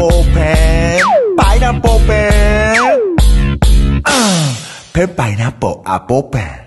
pineapple pen, pineapple pen. Uh, pen, pineapple, apple pen.